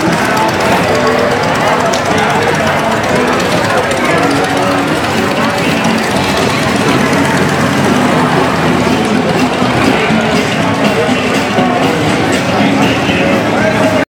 Gracias.